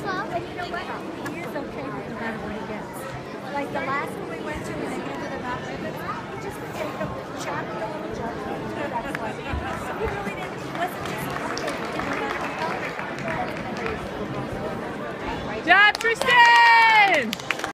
slow, and you know what? He is okay with no matter what he gets. Like the last one we went to when they handed him out ribbons, he just would take them, chop them, and chop he really didn't, wasn't for